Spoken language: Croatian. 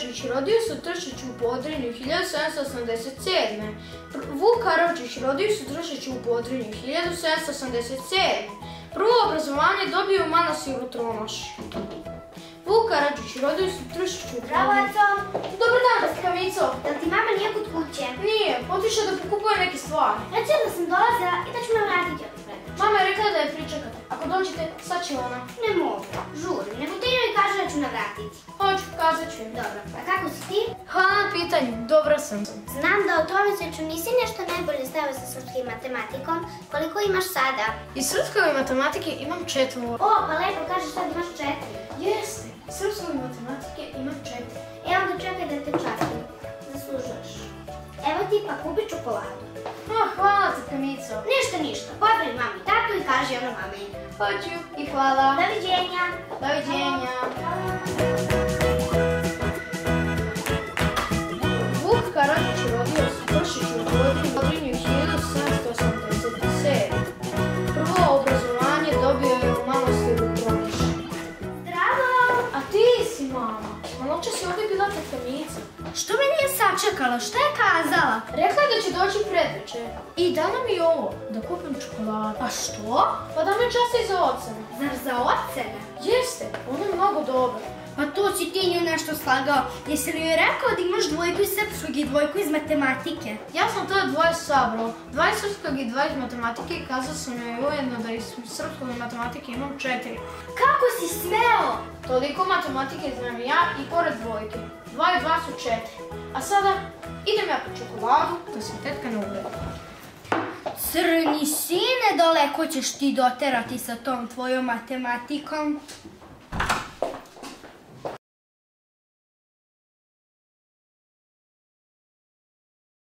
Karadžić rodio se u Tršiću u Podrinju 1787. Vuk Karadžić rodio se u Tršiću u Podrinju 1787. Prvo obrazovanje dobio u Manasiru Tronoš. Vuk Karadžić rodio se u Tršiću u Bravo, Podrinju. Dobar dan, Daskavico. Da ti mama nije kod kuće? Nije, otišao da pokupuje neke stvari. Reci da sam dolazila i da ću me vratiti od. Mama je rekla da je pričekate. Ako dođete, sad će ona. Ne mogu, žurim, nego da ću navratiti. Hoću, kazat ću im. Dobro, pa kako si ti? Hvala na pitanju, dobra sam. Znam da u tromjesečju nisi nešto najbolje stavio sa srpskim matematikom. Koliko imaš sada? Iz srpske matematike imam četvoro. O, pa lepo kažeš sad imaš četiri. Jeste, iz matematike imam četiri. E onda čekaj da te častim. Zaslužuješ. Evo ti pa kupi čokoladu. Oh, hvala ti, Kamico. Ništa, ništa. Pozdravi mami i tatu i kaži ono mami. Hoću i hvala. Doviđenja. Doviđenja. Mama. Malo će si ovdje bila Kamica. Što me nije sačekala? Što je kazala? Rekla je da će doći predveče. I dala mi i ovo, da kupim čokoladu. Pa što? Pa da me časti za ocene. Zar za ocene? Jeste, ona je mnogo dobra. Pa to si ti nju nešto slagao. Jesi li joj rekao da imaš dvojku iz srpskog i dvojku iz matematike? Ja sam to dvoje sabrao. Dva iz srpskog i dva iz matematike i kazao sam joj ujedno da iz srpskog i matematike imam četiri. Kako si smeo? Toliko matematike znam ja i pored dvojke. Dva i dva su četiri. A sada idem ja po čokoladu da se tetka ne uvredi. Crni sine, daleko ćeš ti doterati sa tom tvojom matematikom.